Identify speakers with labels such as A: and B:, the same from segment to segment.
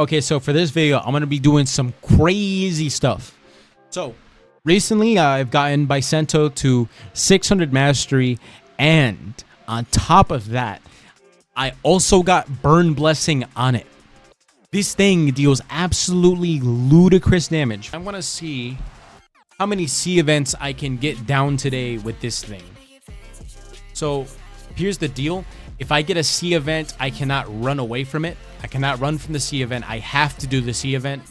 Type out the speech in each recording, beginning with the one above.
A: Okay, so for this video, I'm gonna be doing some crazy stuff. So recently, I've gotten Bisento to 600 mastery, and on top of that, I also got Burn Blessing on it. This thing deals absolutely ludicrous damage. I want to see how many sea events I can get down today with this thing. So here's the deal. If I get a sea event, I cannot run away from it. I cannot run from the sea event. I have to do the sea event.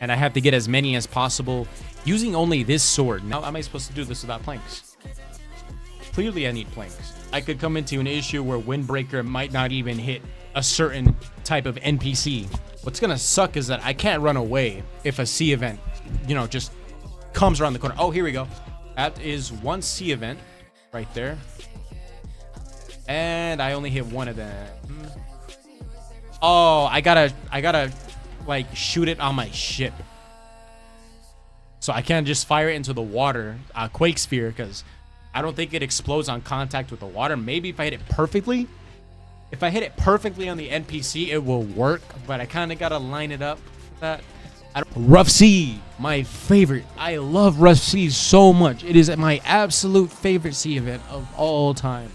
A: And I have to get as many as possible using only this sword. Now, how am I supposed to do this without planks? Clearly, I need planks. I could come into an issue where Windbreaker might not even hit a certain type of NPC. What's gonna suck is that I can't run away if a sea event, you know, just comes around the corner. Oh, here we go. That is one sea event right there. And I only hit one of them. Oh, I gotta, I gotta, like, shoot it on my ship. So I can't just fire it into the water, uh, Quake Sphere, because I don't think it explodes on contact with the water. Maybe if I hit it perfectly, if I hit it perfectly on the NPC, it will work, but I kind of gotta line it up that. Rough Sea, my favorite. I love Rough Sea so much. It is my absolute favorite sea event of all time.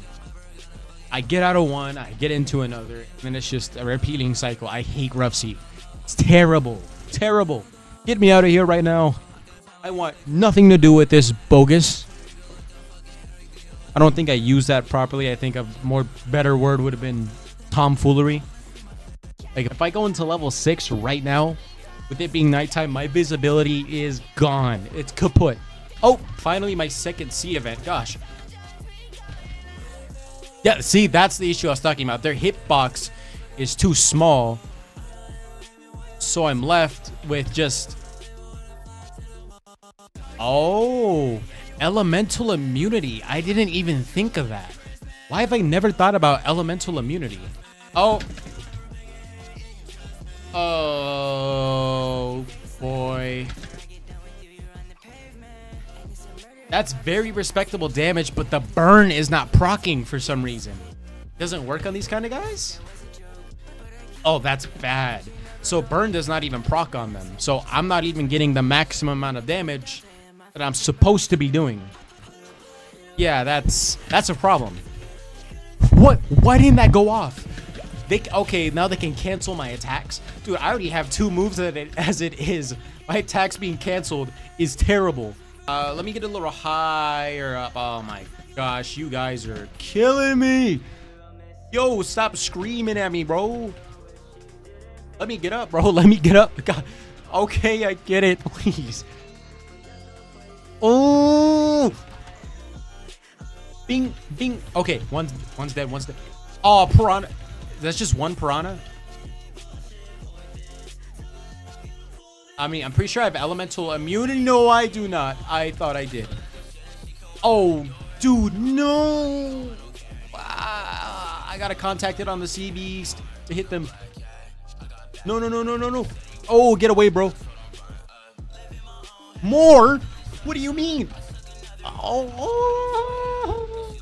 A: I get out of one, I get into another, and it's just a repeating cycle. I hate Rough Sea. It's terrible. Terrible. Get me out of here right now. I want nothing to do with this bogus. I don't think I used that properly. I think a more better word would have been tomfoolery. Like if I go into level 6 right now, with it being nighttime, my visibility is gone. It's kaput. Oh, finally my second sea event. Gosh, yeah, see, that's the issue I was talking about. Their hitbox is too small. So I'm left with just... Oh, elemental immunity. I didn't even think of that. Why have I never thought about elemental immunity? Oh. That's very respectable damage, but the burn is not procking for some reason. Doesn't work on these kind of guys? Oh, that's bad. So burn does not even proc on them. So I'm not even getting the maximum amount of damage that I'm supposed to be doing. Yeah, that's that's a problem. What? Why didn't that go off? They okay, now they can cancel my attacks. Dude, I already have two moves as it is. My attacks being canceled is terrible. Uh, let me get a little higher up. Oh my gosh, you guys are killing me. Yo, stop screaming at me, bro. Let me get up, bro. Let me get up. God. Okay, I get it. Please. Oh. Bing, bing. Okay, one's one's dead. One's dead. Oh, piranha. That's just one piranha. I mean, I'm pretty sure I have elemental immunity. No, I do not. I thought I did. Oh, dude, no. Ah, I gotta contact it on the sea beast to hit them. No, no, no, no, no, no. Oh, get away, bro. More? What do you mean? Oh, oh.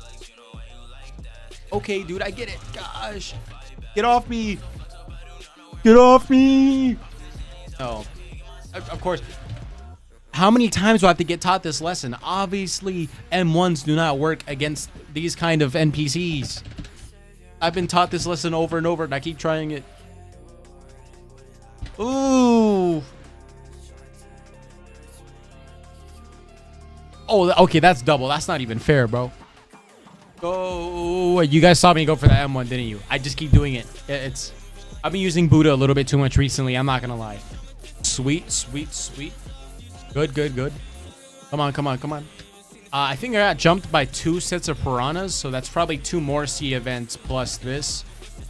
A: Okay, dude, I get it. Gosh. Get off me. Get off me. Oh of course, how many times do I have to get taught this lesson? Obviously, M1s do not work against these kind of NPCs. I've been taught this lesson over and over, and I keep trying it. Ooh. Oh, okay, that's double. That's not even fair, bro. Oh, you guys saw me go for the M1, didn't you? I just keep doing it. It's. I've been using Buddha a little bit too much recently. I'm not gonna lie. Sweet, sweet, sweet. Good, good, good. Come on, come on, come on. Uh, I think I got jumped by two sets of piranhas, so that's probably two more sea events plus this.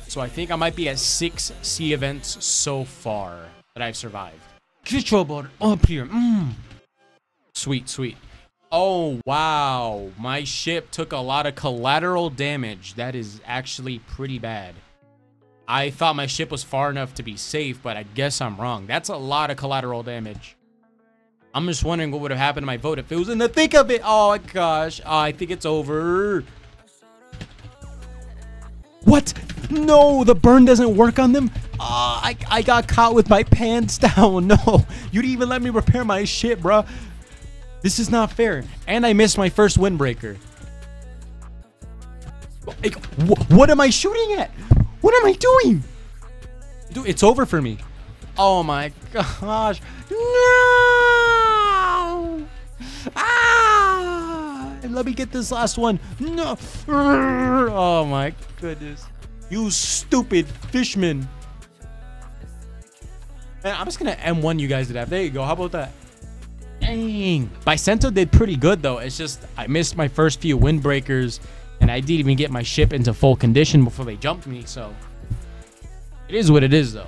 A: So I think I might be at six sea events so far that I've survived. Get your butt up here. Mm. Sweet, sweet. Oh, wow. My ship took a lot of collateral damage. That is actually pretty bad. I thought my ship was far enough to be safe, but I guess I'm wrong. That's a lot of collateral damage. I'm just wondering what would have happened to my vote if it was in the thick of it. Oh my gosh. Oh, I think it's over. What? No, the burn doesn't work on them. Ah, I, I got caught with my pants down. No, you didn't even let me repair my shit, bruh. This is not fair. And I missed my first windbreaker. What am I shooting at? What am I doing? Dude, it's over for me. Oh my gosh. No! Ah! Let me get this last one. No. Oh my goodness. You stupid fishman. Man, I'm just gonna M1 you guys to death. There you go. How about that? Dang. Bisento did pretty good though. It's just I missed my first few windbreakers, and I didn't even get my ship into full condition before they jumped me. So it is what it is though.